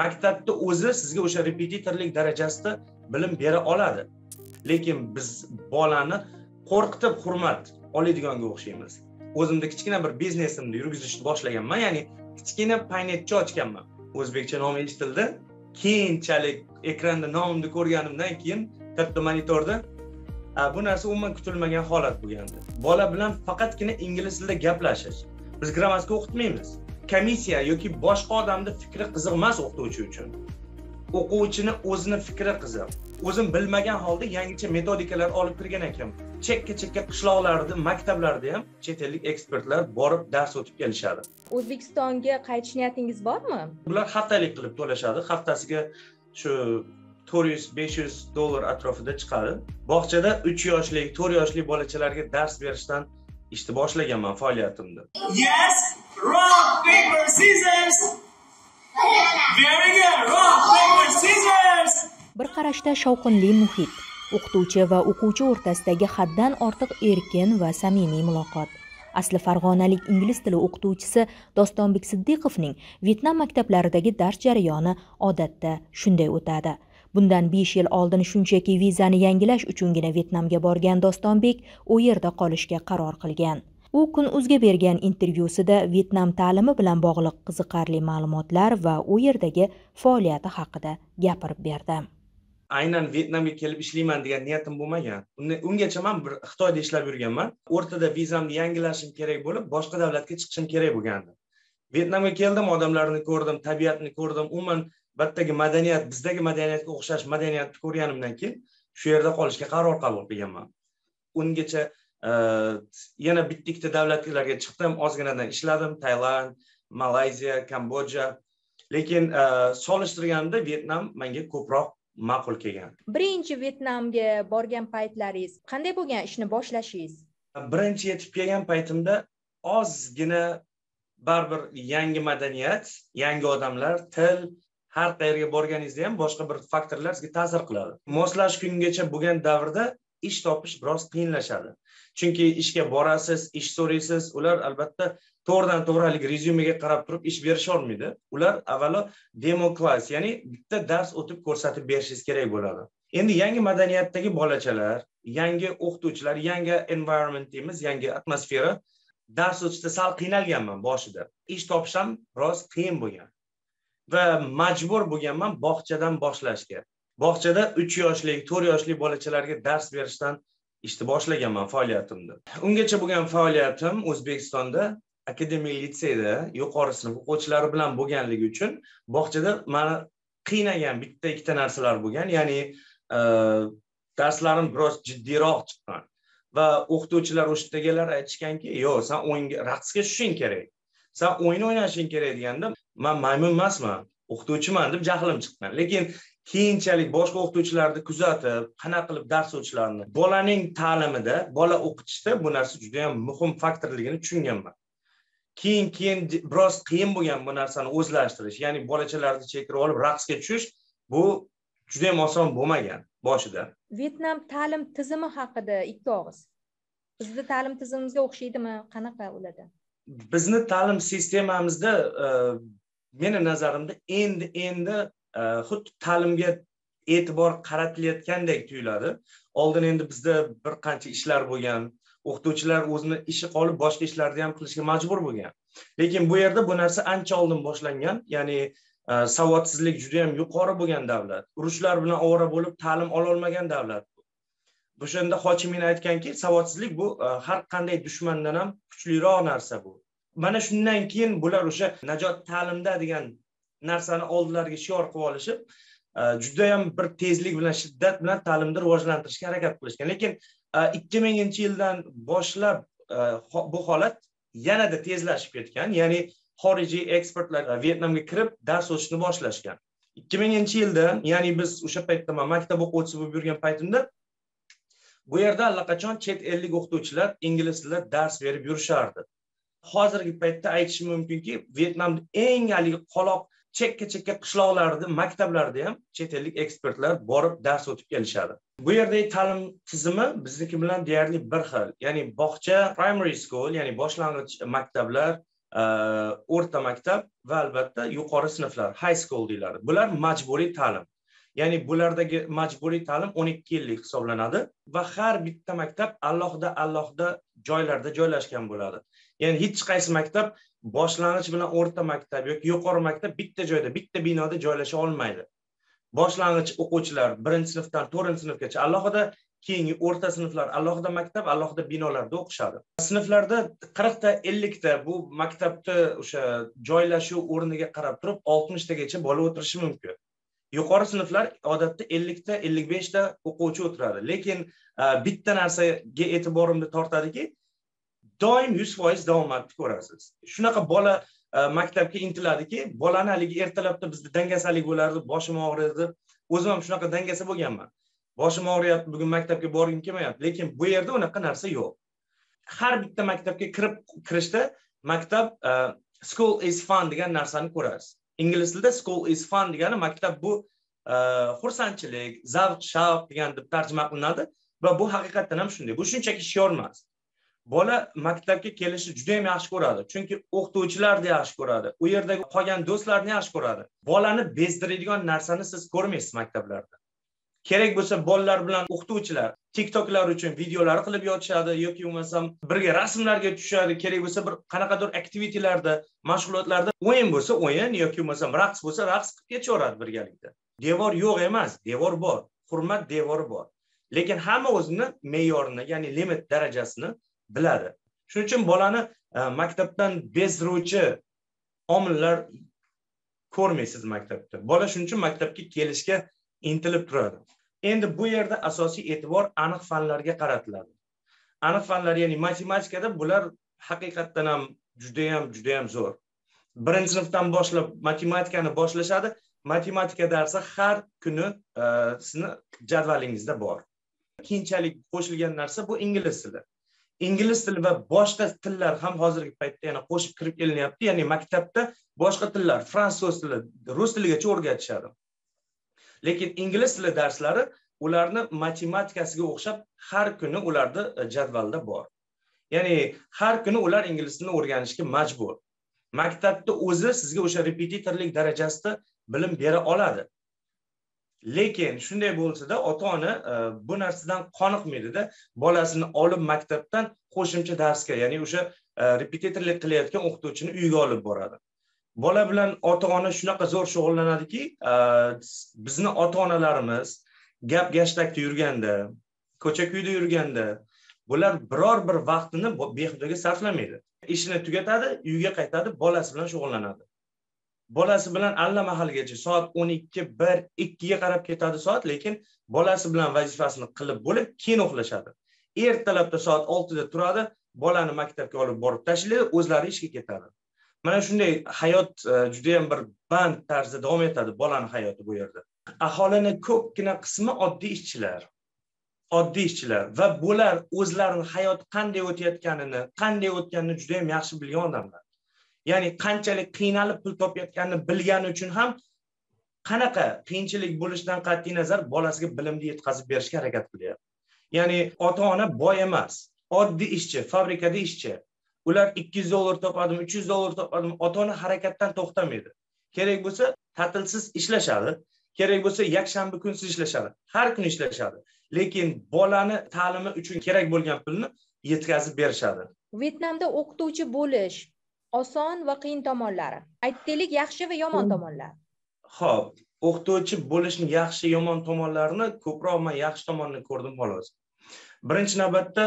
maktabni o'zi sizga o'sha repetitorlik darajasida bilim bera oladi. Lekin biz bolani qo'rqitib hurmat oladiganiga o'xshaymiz. O'zimda kichkina bir biznesimni yurgizishni boshlaganman ya'ni kichkina paynetcha ochganman. O'zbekcha nomi eshitildi. Keyinchalik ekranda nomimni ko'rganimdan keyin katta monitorda bu narsa umuman kutilmagan holat bo'lgandi. Bola bilan faqatgina ingliz tilida gaplashish. Biz grammatika o'qitmaymiz. Komissiya yoki boshqa odamni fikri qiziq emas o'qituvchi uchun. O'quvchini o'zini fikri qiziq. O'zim bilmagan holda yangicha metodikalar olib kirgan ekanman chekka chekka qishloqlarda maktablarda ham chet ellik ekspertlar borib dars o'tib kelishadi. O'zbekistonga qaytish niyatingiz bormi? Bular haftalik qilib to'lashadi. Haftasiga shu to'rt yuz besh yuz dollar atrofida chiqadi. Bog'chada uch yoshli to'rt yoshli bolachalarga dars berishdan ishni boshlaganman faoliyatimni yes rock paper scissors. Very good. Rock paper scissors. Bir qarashda shovqinli muhit o'qituvchi va o'quvchi o'rtasidagi haddan ortiq erkin va samimiy muloqot. Asli farg'onalik ingliz tili o'qituvchisi dostonbek siddiqovning vyetnam maktablaridagi dars jarayoni odatda shunday o'tadi. Bundan besh yil oldin shunchaki vizani yangilash uchungina vyetnamga borgan dostonbek u yerda qolishga qaror qilgan. U kun uzga bergan intervyusida vyetnam ta'limi bilan bog'liq qiziqarli ma'lumotlar va u yerdagi faoliyati haqida gapirib berdi. Aynan vyetnamga kelib ishlayman degan niyatim bo'lmagan. Ungacha man bir xitoyda ishlab yurganman. O'rtada vizamni yangilashim kerak bo'lib boshqa davlatga chiqishim kerak bo'lgandi. Vyetnamga keldim odamlarni ko'rdim tabiatni ko'rdim. Umuman bu madaniyat bizdagi madaniyatga o'xshash madaniyatni ko'rganimdan keyin shu yerda qolishga qaror qabul qilganman. Ungacha yana bitta ikkita davlatlarga chiqdim ozginadan ishladim. Tailand malayziya kambodja. Lekin solishtirganimda vyetnam menga ko'proq ma'qul kelgan. Birinchi vyetnamga borgan paytlaringiz qanday bo'lgan ishni boshlashingiz? Birinchi yetib kelgan paytimda ozgina baribir yangi madaniyat yangi odamlar til har qayerga borganingizda ham boshqa bir faktorlar sizga ta'sir qiladi. Moslashish kungacha bo'lgan davrda ish topish biroz qiyinlashadi. Chunki ishga borasiz ish so'raysiz ular albatta to'g'ridan to'g'ri haligi rezyumega qarab turib ish berisholmaydi ular avvalo demo klass ya'ni bitta dars o'tib ko'rsatib berishingiz kerak bo'ladi. Endi yangi madaniyatdagi bolachalar yangi o'qituvchilar yangi environment deymiz yangi atmosfera. Dars o'tishda sal qiynalganman boshida. Ish topish ham biroz qiyin bo'lgan va majbur bo'lganman bog'chadan boshlashga. Bog'chada uch yoshli to'rt yoshli bolachalarga dars berishdan ishni boshlaganman faoliyatimni. Ungacha bo'lgan faoliyatim o'zbekistonda akademik litseyda yuqori sinf o'quvchilari bilan bo'lganligi uchun bog'chada mani qiynagan bitta ikkita narsalar bo'lgan ya'ni e, darslarim biroz jiddiyroq chiqqan. Va o'qituvchilar o'sha yerdagilar aytishganki yo'q san o'yinga raqsga tushishing kerak san o'yin o'ynashing kerak deganda man maymun emasman o'qituvchiman deb jahlim chiqqan. Lekin keyinchalik boshqa o'qituvchilarni kuzatib qanaqa qilib dars o'tishlarini bolaning ta'limida bola o'qitishda bu narsa juda yam muhim faktorligini tushunganman. Keyin keyin biroz qiyin bo'lgan bu narsani o'zlashtirish ya'ni bolachalarni chekirib olib raqsga tushish bu juda yam oson bo'lmagan boshida. Vyetnam ta'lim tizimi haqida ikki og'iz. Bizni ta'lim tizimimizga o'xshaydimi? Qanaqa ularda? Bizni ta'lim sistemamizda e, meni nazarimda endi endi Э, xuddi ta'limga e'tibor qaratilayotgandek tuyuladi. Oldin endi bizda bir qancha ishlar bo'lgan o'qituvchilar o'zini ishi qolib boshqa ishlarni ham qilishga majbur bo'lgan. Lekin bu yerda bu narsa ancha oldin boshlangan ya'ni e, savodsizlik juda yam yuqori bo'lgan davlat. Urushlar bilan ovora bo'lib ta'lim ololmagan davlat o'shanda hochimin aytganki savodsizlik bu e, har qanday dushmandan ham kuchliroq narsa bu. Mana shundan keyin bular o'sha najot ta'limda degan narsani oldilariga shior qilib olishib e, judayam bir tezlik bilan shiddat bilan ta'limni rivojlantirishga harakat qilishgan. Lekin e, ikki minginchi yildan boshlab e, bu holat yanada tezlashib ketgan. Ya'ni xorijiy ekspertlar vyetnamga kirib dars o'tishni boshlashgan. ikki minginchi yilda ya'ni biz o'sha paytda man maktab o'quvchisi bo'lib yurgan paytimda bu yerda allaqachon chet ellik o'qituvchilar ingliz tilida dars berib yurishardi. Hozirgi paytda aytishim mumkinki vyetnamda eng haligi qoloq chekka chekka qishloqlarda maktablarda ham chet ellik ekspertlar borib dars o'tib kelishadi. Bu yerdagi ta'lim tizimi bizniki bilan deyarli bir xil. Ya'ni bog'cha primary school ya'ni boshlang'ich maktablar e, o'rta maktab va albatta yuqori sinflar high school deyiladi. Bular majburiy ta'lim. Ya'ni bulardagi majburiy ta'lim o'n ikki yillik hisoblanadi va har bitta maktab alohida alohida joylarda joylashgan bo'ladi. Ya'ni hech qaysi maktab boshlang'ich bilan o'rta maktab yoki yuqori maktab bitta joyda bitta binoda joylasha olmaydi. Boshlang'ich o'quvchilar birinchi sinfdan to'rtinchi sinfgacha alohida keyingi o'rta sinflar alohida maktab alohida binolarda o'qishadi. Sinflarda qirqta ellikta bu maktabni o'sha joylashuv o'rniga qarab turib oltmishtagacha bola o'tirishi mumkin. Yuqori sinflar odatda ellikta ellik beshta o'quvchi o'tiradi. Lekin e, bitta narsaga e'tiborimni tortadiki doim yuz foiz davomatni ko'rasiz. Shunaqa bola e, maktabga intiladiki bolani haligi ertalabda bizda dangasalik bo'lardi boshim og'riydi. O'zim ham shunaqa dangasa bo'lganman. Boshim og'riyapti bugun maktabga borgim kelmayapti lekin bu yerda unaqa narsa yo'q. Har bitta maktabga kirib kirishda maktab e, school is fun degan narsani ko'rasiz. Ingliz tilida school is fun degani maktab bu e, xursandchilik zavq shavq degan deb tarjima qilinadi va bu haqiqatdan ham shunday. Bu shunchaki shior emas bola maktabga kelishni juda yam yaxshi ko'radi. Chunki o'qituvchilarni yaxshi ko'radi. U yerdagi qolgan do'stlarni yaxshi ko'radi. Bolani bezdiradigan narsani siz ko'rmaysiz maktablarda. Kerak bo'lsa bolalar bilan o'qituvchilar tiktoklar uchun videolar qilib yotishadi yoki bo'lmasam birga rasmlarga tushishadi kerak bo'lsa bir qanaqadir aktivitilarda mashg'ulotlarda o'yin bo'lsa o'yin yoki bo'lmasam raqs bo'lsa raqs qilib ketaveradi birgalikda. Devor yo'q emas devor bor hurmat devori bor. Lekin hamma o'zini me'yorini ya'ni limit darajasini biladi. Shuning uchun bolani e, maktabdan bezdiruvchi omillar ko'rmaysiz maktabda. Bola shuning uchun maktabga kelishga intilib turadi. Endi bu yerda asosiy e'tibor aniq fanlarga qaratiladi. Aniq fanlar ya'ni matematikada bular haqiqatdan ham judayam judayam zo'r. Birinchi sinfdan boshlab matematikani boshlashadi. Matematika darsi har kuni e, sizni jadvalingizda bor. Keyinchalik qo'shilgan narsa bu ingliz tili. Ingliz tili va boshqa tillar ham hozirgi paytda yana qo'shib kirib kelinyapti. Ya'ni maktabda boshqa tillar fransuz tili rus tiligacha o'rgatishadi. Lekin ingliz tili darslari ularni matematikasiga o'xshab har kuni ularni e, jadvalda bor. Ya'ni har kuni ular ingliz tilini o'rganishga majbur. Maktabni o'zi sizga o'sha repetitorlik darajasida bilim bera oladi. Lekin shunday bo'lsada ota ona e, bu narsadan qoniqmaydida bolasini olib maktabdan qo'shimcha darsga ya'ni o'sha e, repetitorlik qilayotgan o'qituvchini uyiga olib boradi. Bola bilan ota ona shunaqa zo'r shug'ullanadiki e, bizni ota onalarimiz gap gashtakda yurganda ko'cha kuyda yurganda bular biror bir vaqtini behudaga sarflamaydi. Ishini tugatadi uyiga qaytadi bolasi bilan shug'ullanadi. Bolasi bilan allamahalgacha soat o'n ikki bir ikkiga qarab ketadi soat lekin bolasi bilan vazifasini qilib bo'lib keyin uxlashadi. Ertalabda soat oltida turadi bolani maktabga olib borib tashlaydi o'zlari ishga ketadi. Mana shunday hayot e, judayam bir band tarzda davom etadi bolani hayoti bu yerda. Aholini ko'pgina qismi oddiy ishchilar oddiy ishchilar va bular o'zlarini hayoti qanday o'tayotganini qanday o'tganini juda yam yaxshi bilgan odamlar. Ya'ni qanchalik qiynalib pul topayotganini bilgani uchun ham qanaqa qiyinchilik bo'lishidan qat'iy nazar bolasiga bilimni yetkazib berishga harakat qilyapti. Ya'ni ota ona boy emas oddiy ishchi fabrikada ishchi. Ular ikki yuz dollar topadimi uch yuz dollar topadimi ota ona harakatdan to'xtamaydi. Kerak bo'lsa ta'tilsiz ishlashadi kerak bo'lsa yakshanba kunsiz ishlashadi har kuni ishlashadi. Lekin bolani ta'limi uchun kerak bo'lgan pulni yetkazib berishadi. Vyetnamda o'qituvchi bo'lish oson va qiyin tomonlari. Aytaylik yaxshi va yomon tomonlari ho'p o'qituvchi bo'lishni yaxshi yomon tomonlarini ko'proq man yaxshi tomonini ko'rdim xolos. Birinchi navbatda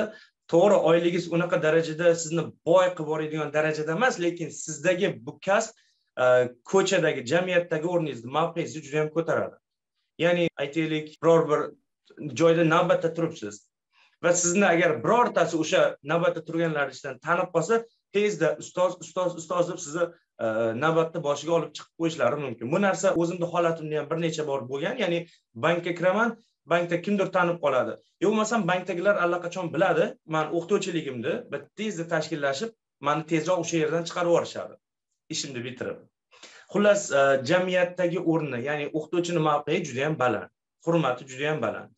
to'g'ri oyligingiz unaqa darajada sizni boy qilib yuboradigan darajada emas lekin sizdagi bu kasb e, ko'chadagi jamiyatdagi o'rningizni mavqeingizni juda yam ko'taradi. Ya'ni aytaylik biror bir joyda navbatda turibsiz va sizni agar birortasi o'sha navbatda turganlar ichidan tanib qolsa tezda ustoz ustoz ustoz deb sizni e, navbatni boshiga olib chiqib qo'yishlari mumkin. Bu narsa o'zimni holatimda ham bir necha bor bo'lgan ya'ni bankka kiraman bankda kimdir tanib qoladi. Yo bo'lmasam bankdagilar allaqachon biladi man o'qituvchiligimni tezda tashkillashib mani tezroq o'sha yerdan chiqarib yuborishadi. Ishimni bitirib. Xullas e, jamiyatdagi o'rni ya'ni o'qituvchini mavqei juda yam baland. Hurmati juda yam baland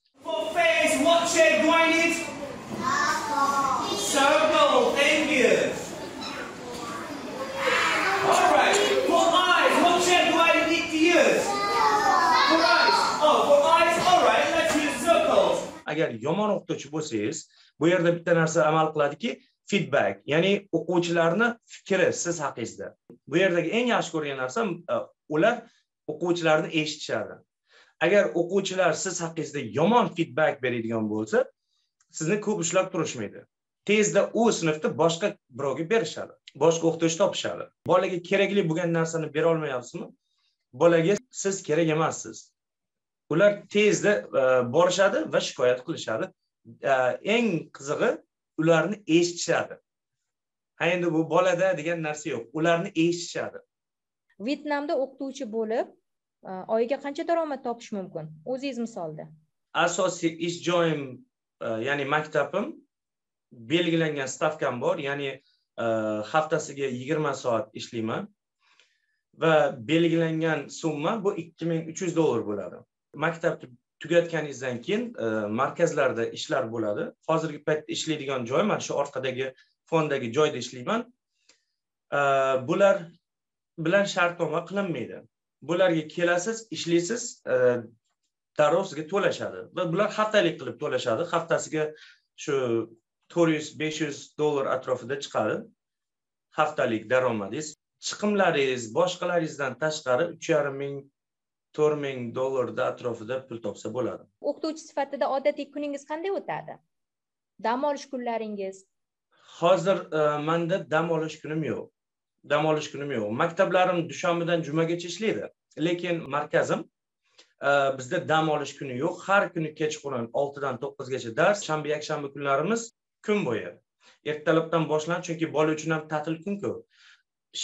agar yomon o'qituvchi bo'lsangiz bu yerda bitta narsa amal qiladiki feedback ya'ni o'quvchilarni fikri siz haqingizda. Bu yerdagi eng yaxshi ko'rgan narsam e, ular o'quvchilarni eshitishadi. Agar o'quvchilar siz haqingizda yomon feedback beradigan bo'lsa sizni ko'p ushlab turishmaydi. Tezda u sinfda boshqa birovga berishadi boshqa o'qituvchi topishadi. Bolaga kerakli bo'lgan narsani bera olmayapsizmi? Bolaga siz kerak emassiz. Ular tezda e, borishadi va shikoyat qilishadi. E, eng qizig'i ularni eshitishadi. Ha endi bu bolada degan narsa yo'q. Ularni eshitishadi. Vyetnamda o'qituvchi bo'lib e, oyiga qancha daromad topish mumkin? O'zingiz misolda. Asosiy ish joyim ya'ni maktabim belgilangan stavkam bor. Ya'ni haftasiga yigirma soat ishlayman. Va belgilangan summa bu ikki ming uch yuz dollar bo'ladi maktabni tugatganingizdan keyin e, markazlarda ishlar bo'ladi. Hozirgi paytda ishlaydigan joy mana shu orqadagi fondagi joyda ishlayman. E, bular bilan shartnoma qilinmaydi. Bularga kelasiz ishlaysiz e, darrov sizga to'lashadi va bular haftalik qilib to'lashadi. Haftasiga shu to'rt yuz besh yuz dollar atrofida chiqadi. Haftalik daromadingiz chiqimlaringiz boshqalaringizdan tashqari uch yarim ming to'rt ming dollarda atrofida pul topsa bo'ladi. O'qituvchi sifatida odatiy kuningiz qanday o'tadi? Dam olish kunlaringiz? Hozir e, manda dam olish kunim yo'q. Dam olish kunim yo'q. Maktablarim dushanbadan jumagacha ishlaydi lekin markazim e, bizda dam olish kuni yo'q. Har kuni kechqurun oltidan to'qqizgacha dars shanba yakshanba kunlarimiz kun bo'yi. Ertalabdan boshlanib chunki bola uchun ham ta'til kunku.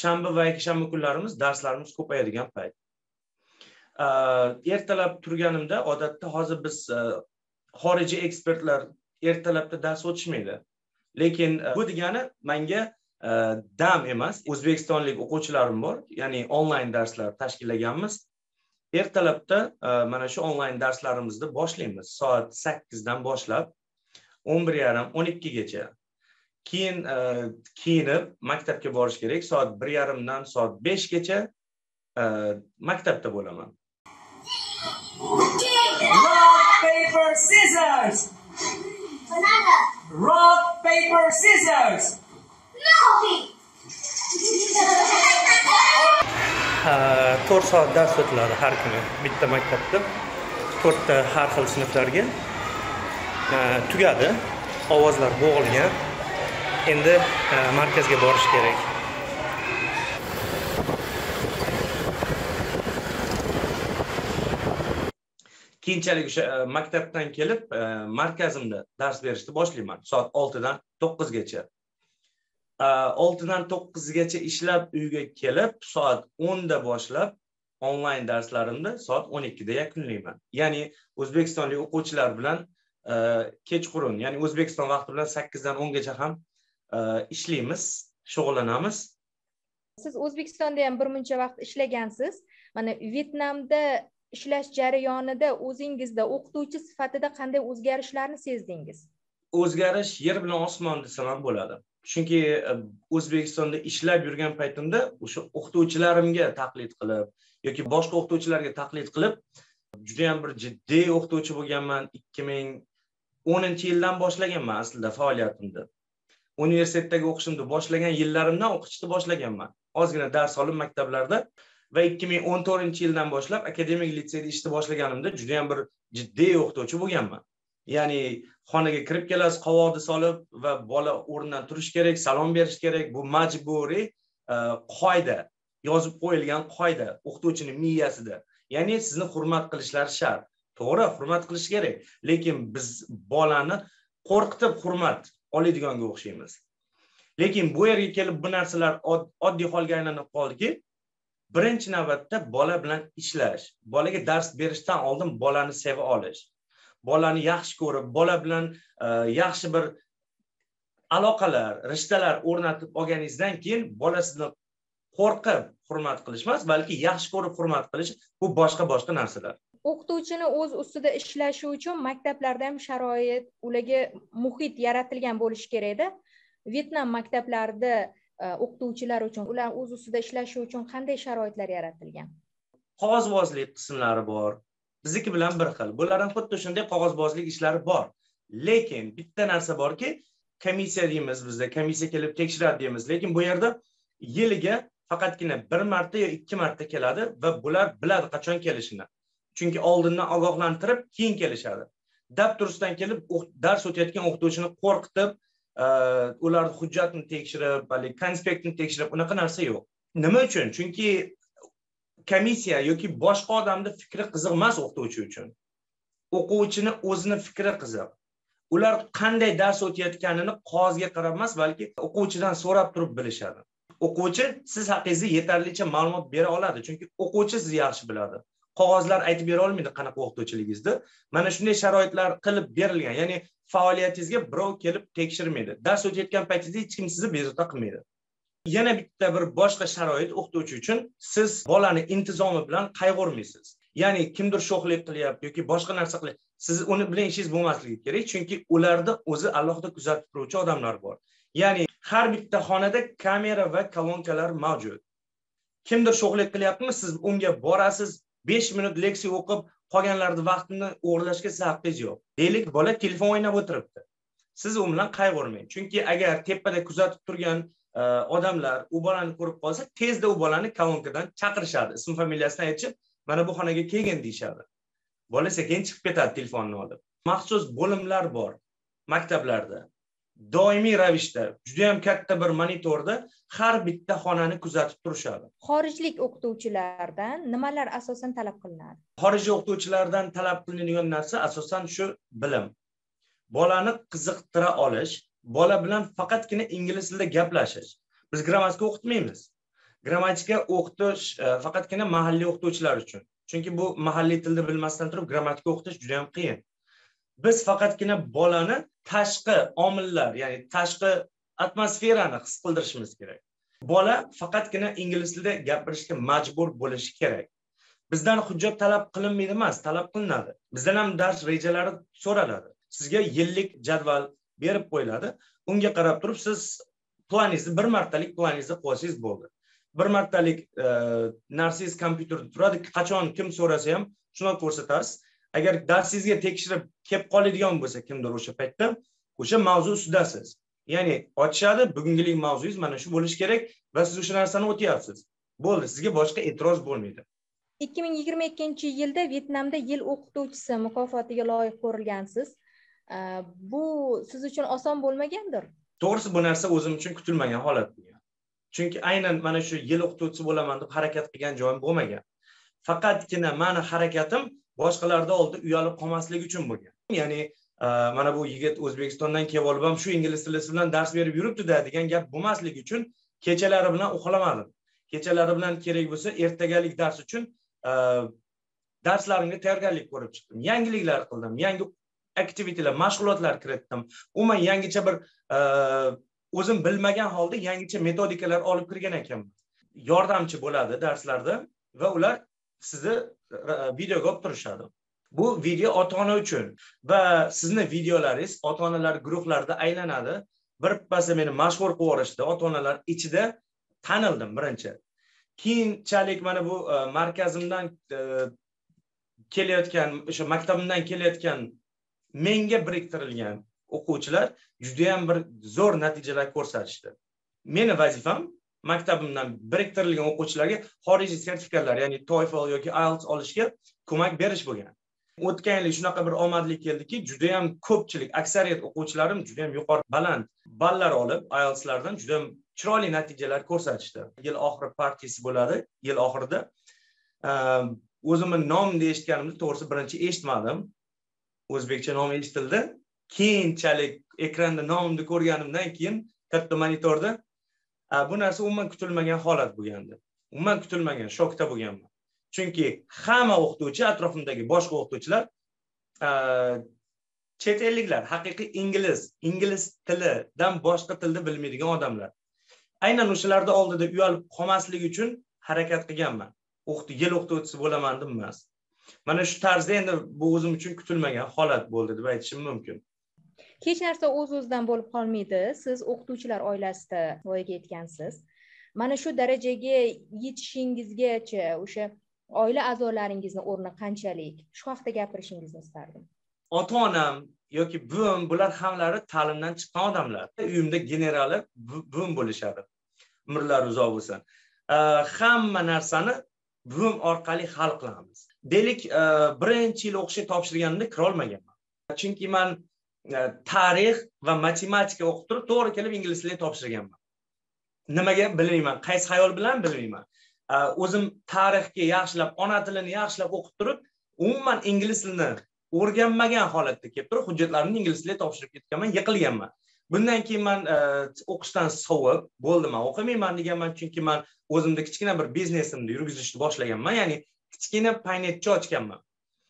Shanba va yakshanba kunlarimiz darslarimiz ko'payadigan payt Э, ertalab turganimda odatda hozir biz э, xorijiy ekspertlar ertalabda dars o'tishmaydi. Lekin e, bu degani manga e, dam emas. O'zbekistonlik o'quvchilarim bor. Ya'ni onlayn darslar tashkillaganmiz. Ertalabda e, mana shu onlayn darslarimizni boshlaymiz. Soat sakkizdan boshlab o'n bir yarim o'n ikkigacha. Keyin kiyinib maktabga borish kerak. Soat bir yarimdan soat beshgacha maktabda bo'laman. Paper, scissors. Banana. Rock, paper, scissors. No. to'rt soat dars o'tiladi har kuni bitta maktabda to'rtta har xil sinflarga tugadi ovozlar bo'g'ilgan endi markazga borish kerak keyinchalik o'sha e, maktabdan kelib e, markazimda dars berishni boshlayman. Soat oltidan to'qqizgacha. E, oltidan to'qqizgacha ishlab uyga kelib soat o'nda boshlab onlayn darslarimni soat o'n ikkida yakunlayman. Ya'ni o'zbekistonlik o'quvchilar bilan kechqurun ya'ni o'zbekiston vaqti bilan sakkizdan o'ngacha ham ishlaymiz shug'ullanamiz. Siz o'zbekistonda ham bir muncha vaqt ishlagansiz. Mana vyetnamda ishlash jarayonida o'zingizda o'qituvchi sifatida qanday o'zgarishlarni sezdingiz? O'zgarish yer bilan osmon desam ham bo'ladi. Chunki e, o'zbekistonda ishlab yurgan paytimda o'sha o'qituvchilarimga taqlid qilib yoki boshqa o'qituvchilarga taqlid qilib judayam bir jiddiy o'qituvchi bo'lganman. ikki ming o'ninchi yildan boshlaganman aslida faoliyatimni. Universitetdagi o'qishimni boshlagan yillarimdan o'qitishni boshlaganman. Ozgina dars olib maktablarda va ikki ming o'n to'rtinchi yildan boshlab akademik litseyda ishni boshlaganimda judayam bir jiddiy o'qituvchi bo'lganman. Ya'ni xonaga kirib kelasiz qovoqni solib va bola o'rnidan turishi kerak salom berish kerak. Bu majburiy e, qoida yozib qo'yilgan qoida o'qituvchini miyasida. Ya'ni sizni hurmat qilishlari shart. To'g'ri hurmat qilish kerak. Lekin biz bolani qo'rqitib hurmat oladiganiga o'xshaymiz. Lekin bu yerga kelib bu narsalar oddiy holga aylanib qoldiki birinchi navbatda bola bilan ishlash. Bolaga dars berishdan oldin bolani seva olish. Bolani yaxshi ko'rib bola bilan e, yaxshi bir aloqalar rishtalar o'rnatib olganingizdan keyin bola sizni qo'rqib hurmat qilish emas balki yaxshi ko'rib hurmat qilish bu boshqa boshqa narsalar. O'qituvchini o'z ustida ishlashi uchun maktablarda ham sharoit ularga muhit yaratilgan bo'lishi kerakda. Vyetnam maktablarida E, o'qituvchilar uchun ular o'z ustida ishlashi uchun qanday sharoitlar yaratilgan? Qog'ozbozlik qismlari bor. Bizniki bilan bir xil. Bular ham xuddi shunday qog'ozbozlik ishlari bor. Lekin bitta narsa borki komissiya deymiz bizda komissiya kelib tekshiradi deymiz. Lekin bu yerda yiliga faqatgina bir marta yo ikki marta keladi va bular biladi qachon kelishini. Chunki oldindan ogohlantirib keyin kelishadi. Dab turustdan kelib dars o'tayotgan o'qituvchini qo'rqitib ularni hujjatini tekshirib haligi konspektni tekshirib unaqa narsa yo'q nima uchun chunki komissiya yoki boshqa odamni fikri qiziq emas o'qituvchi uchun o'quvchini o'zini fikri qiziq ular qanday dars o'tayotganini qog'ozga qarab emas balki o'quvchidan so'rab turib bilishadi o'quvchi siz haqingizda yetarlicha ma'lumot bera oladi chunki o'quvchi sizni yaxshi biladi qog'ozlar aytib bera olmaydi qanaqa o'qituvchiligingizni mana shunday sharoitlar qilib berilgan ya'ni faoliyatingizga birov kelib tekshirmaydi. Dars o'tayotgan paytingizda hech kim sizni bezovta qilmaydi. Yana bitta bir boshqa sharoit o'qituvchi uchun siz bolani intizomi bilan qayg'urmaysiz. Ya'ni kimdir sho'xlik qilyapti yoki boshqa narsa qilyapti siz uni bilan ishingiz bo'lmasligi kerak chunki ularni o'zi alohida kuzatib turuvchi odamlar bor. Ya'ni har bitta xonada kamera va kolonkalar mavjud. Kimdir sho'xlik qilyaptimi siz unga borasiz besh minut leksiya o'qib qolganlarni vaqtini o'g'irlashga siz haqqingiz yo'q. Deylik bola telefon o'ynab o'tiribdi. Siz u bilan qayg'urmang. Chunki agar tepada kuzatib turgan e, odamlar u bolani ko'rib qolsa tezda u bolani kolonkadan chaqirishadi. Ism familiyasini aytishib mana bu xonaga kelgin deyishadi. Bola sekin chiqib ketadi telefonni olib. Maxsus bo'limlar bor maktablarda. Doimiy ravishda juda yam katta bir monitorda har bitta xonani kuzatib turishadi. Xorijlik o'qituvchilardan nimalar asosan talab qilinadi? Xorijiy o'qituvchilardan talab qilinadigan narsa asosan shu bilim. Bolani qiziqtira olish bola bilan faqatgina ingliz tilida gaplashish. Biz grammatika o'qitmaymiz. Grammatika o'qitish e, faqatgina mahalliy o'qituvchilar uchun. Chunki bu mahalliy tilni bilmasdan turib grammatika o'qitish juda yam qiyin biz faqatgina bolani tashqi omillar ya'ni tashqi atmosferani his qildirishimiz kerak. Bola faqatgina ingliz tilida gapirishga majbur bo'lishi kerak. Bizdan hujjat talab qilinmaydi emas talab qilinadi. Bizdan ham dars rejalari so'raladi. Sizga yillik jadval berib qo'yiladi. Unga qarab turib siz planingizni bir martalik planingizni qo'ysangiz bo'ldi. Bir martalik e, narsangiz kompyuterda turadi qachon kim so'rasa ham shuni ko'rsatasiz. Agar darsingizga tekshirib kelib qoladigan bo'lsa kimdir o'sha paytda o'sha mavzu ustidasiz. Ya'ni ochishadi bugungilik mavzungiz mana shu bo'lishi kerak va siz o'sha narsani o'tyapsiz. Bo'ldi sizga boshqa e'tiroz bo'lmaydi. Ikki ming yigirma ikkinchi yilda vyetnamda yil o'qituvchisi mukofotiga loyiq ko'rilgansiz. Bu siz uchun oson bo'lmagandir? To'g'risi bu narsa o'zim uchun kutilmagan holat bo'lgan chunki aynan mana shu yil o'qituvchisi bo'laman deb harakat qilgan joyim bo'lmagan. Faqatgina mani harakatim boshqalarni oldida uyalib qolmaslik uchun bo'lgan. Ya'ni e, mana bu yigit o'zbekistondan kelib olib ham shu ingliz tilisi bilan dars berib yuribdida degan gap bo'lmasligi uchun kechalari bilan uxlamadim. Kechalari bilan kerak bo'lsa ertagalik dars uchun e, darslarimga tayyorgarlik ko'rib chiqdim. Yangiliklar qildim yangi aktivitelar mashg'ulotlar kiritdim. Umuman yangicha bir e, o'zim bilmagan holda yangicha metodikalar olib kirgan ekanman. Yordamchi bo'ladi darslarda va ular sizni E, videoga olib turishadi. Bu video ota ona uchun va sizni videolaringiz ota onalar guruhlarida aylanadi. Birpasda meni mashhur qilib yuborishdi. Ota onalar ichida tanildim birinchi. Keyinchalik mana bu e, markazimdan e, kelayotgan o'sha maktabimdan kelayotgan menga biriktirilgan o'quvchilar judayam bir zo'r natijalar ko'rsatishdi. Meni vazifam maktabimdan biriktirilgan o'quvchilarga xorijiy sertifikatlar ya'ni TOEFL yoki IELTS olishga ko'mak berish bo'lgan. O'tgan yili shunaqa bir omadli keldiki judayam ko'pchilik aksariyat o'quvchilarim judayam yuqori baland ballar olib IELTSlardan judayam chiroyli natijalar ko'rsatishdi. Yil oxiri partiyasi bo'ladi yil oxirida ehm, o'zimni nomimni eshitganimda to'g'risi birinchi eshitmadim. O'zbekcha nom eshitildi. Keyinchalik ekranda nomimni ko'rganimdan keyin katta monitorda bu narsa umuman kutilmagan holat bo'lgandi. Umuman kutilmagan shokda bo'lganman. Chunki hamma o'qituvchi atrofimdagi boshqa o'qituvchilar chet elliklar haqiqiy ingliz ingliz tilidan boshqa tilni bilmaydigan odamlar. Aynan o'shalarni oldida uyalib qolmaslik uchun harakat qilganman. Yil o'qituvchisi bo'laman deb emas. Mana shu tarzda endi bu o'zim uchun kutilmagan holat bo'ldi deb aytishim mumkin. Hech narsa o'z o'zidan bo'lib qolmaydi. Siz o'qituvchilar oilasida voyaga yetgansiz. Mana shu darajaga yetishingizgacha o'sha oila a'zolaringizni o'rni qanchalik shu haqida gapirishingizni istardim. Ota onam yoki buvim bular hammalari ta'limdan chiqqan odamlar. Uyimda generali buvim bo'lishadi. Umrlari uzoq bo'lsin. Hamma narsani buvim orqali hal qilamiz. Deylik birinchi yil o'qishga topshirganimda kirolmaganman. Chunki man tarix va matematika o'qib turib to'g'ri kelib ingliz tilini topshirganman. Nimaga? Bilmayman. Qaysi xayol bilan bilmayman. O'zim tarixga yaxshilab ona tilini yaxshilab o'qib turib umuman ingliz tilini o'rganmagan holatda kelib turib hujjatlarimni ingliz tilida topshirib ketganman yiqilganman. Bundan keyin man o'qishdan sovib bo'ldi man o'qimayman deganman chunki man o'zimda kichkina bir biznesimni yurgizishni boshlaganman ya'ni kichkina paynetcha ochganman.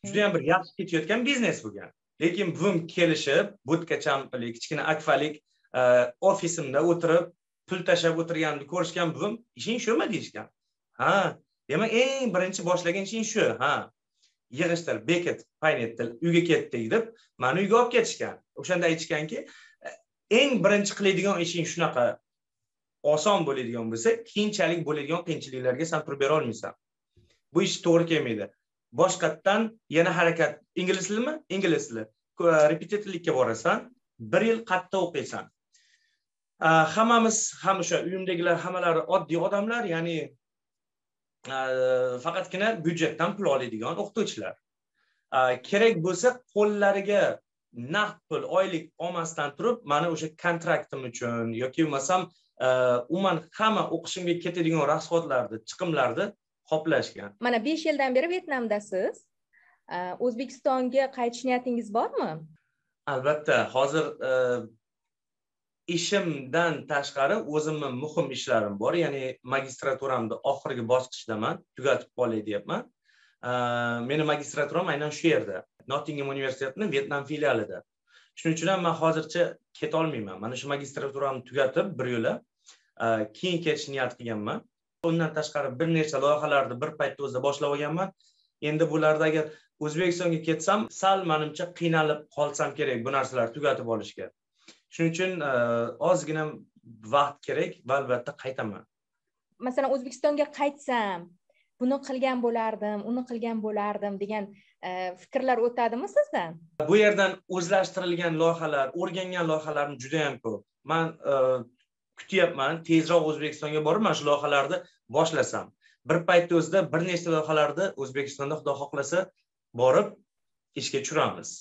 Judayam bir yaxshi ketayotgan biznes bo'lgan lekin buvim kelishib budkacham kichkina akfalik e, ofisimda o'tirib pul tashlab o'tirganimni ko'rishgan buvim ishing shumi deyishgan. Ha demak eng birinchi boshlagan ishing shu ha. Yig'ishtir beket paynetdil uyga ketdik deb mani uyga olib ketishgan. O'shanda aytishganki eng birinchi qiladigan ishing shunaqa oson bo'ladigan bo'lsa keyinchalik bo'ladigan qiyinchiliklarga san turib bera olmaysan. Bu ish to'g'ri kelmaydi. Boshqatdan yana harakat. Ingliz tilimi? Ingliz tili. E, Repetitorlikka borasan. Bir yil qayerda o'qiysan. E, hammamiz ham o'sha uyimdagilar hammalari oddiy odamlar ya'ni e, faqatgina byudjetdan pul oladigan o'qituvchilar. Kerak bo'lsa qo'llariga naqd pul oylik olmasdan turib mani o'sha kontraktim uchun yoki bo'lmasam umuman hamma o'qishimga ketadigan расходlarni chiqimlarni qoplashgan mana besh yildan beri vyetnamdasiz o'zbekistonga qaytish niyatingiz bormi? Albatta hozir ishimdan tashqari o'zimni muhim ishlarim bor. Ya'ni magistraturamni oxirgi bosqichdaman tugatib qolay deyapman. Meni magistraturam aynan shu yerda nottingem universitetini vyetnam filialida shuning uchun ham man hozircha ketolmayman. Mana shu magistraturamni tugatib bir yo'la keyin ketishni niyat qilganman undan tashqari bir nechta loyihalarni bir paytda o'zida boshlab olganman endi bularda agar o'zbekistonga ketsam sal manimcha qiynalib qolsam kerak bu narsalarni tugatib olishga. Shuning uchun e, ozgina vaqt kerak va albatta qaytaman. Masalan o'zbekistonga qaytsam buni qilgan bo'lardim uni qilgan bo'lardim degan e, fikrlar o'tadimi sizdan bu yerdan o'zlashtirilgan loyihalar o'rgangan loyihalarim judayam ko'p. Man e, kutyapman tezroq o'zbekistonga borib mana shu loyihalarni boshlasam. Bir paytni o'zida bir nechta loyihalarni o'zbekistonda xudo xohlasa borib ishga tushiramiz.